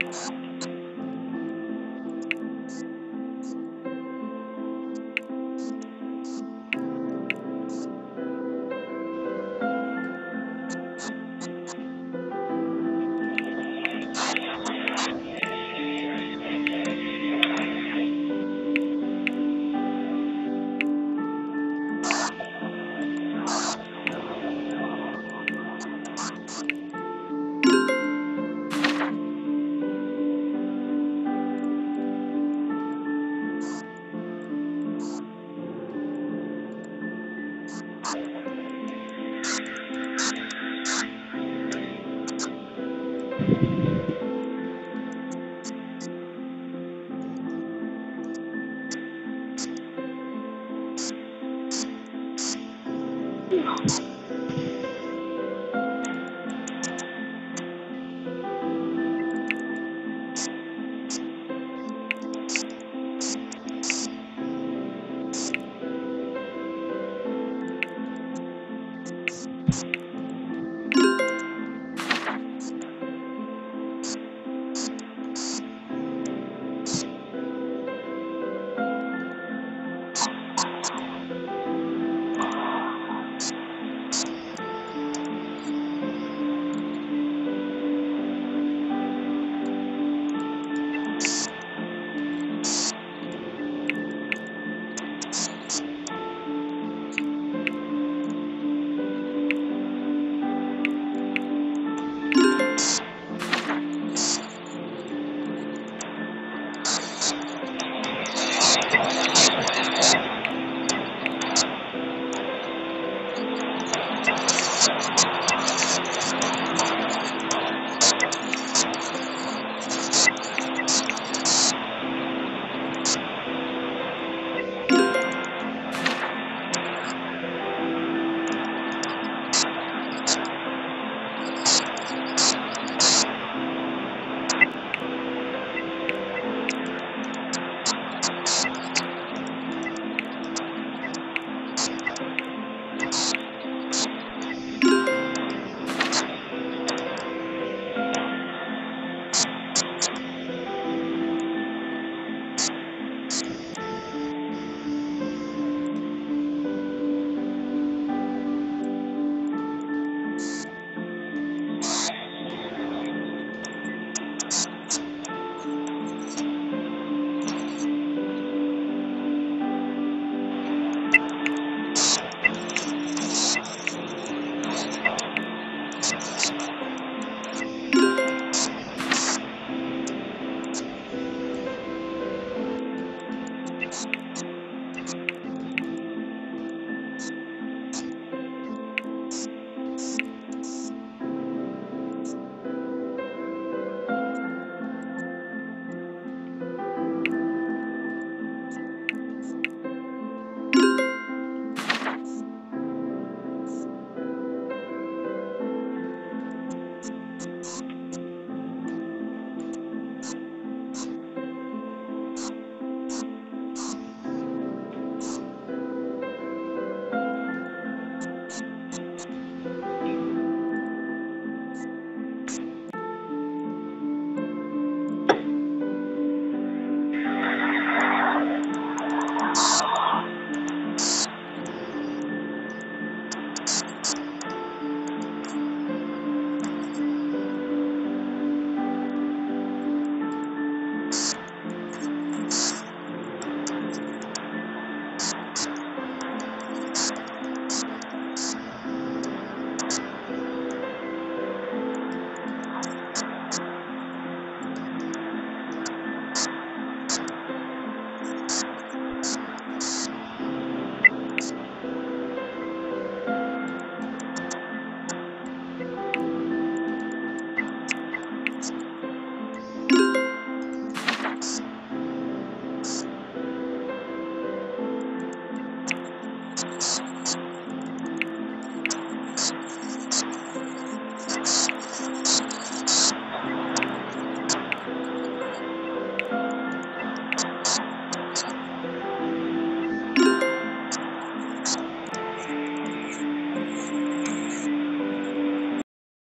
Thanks. you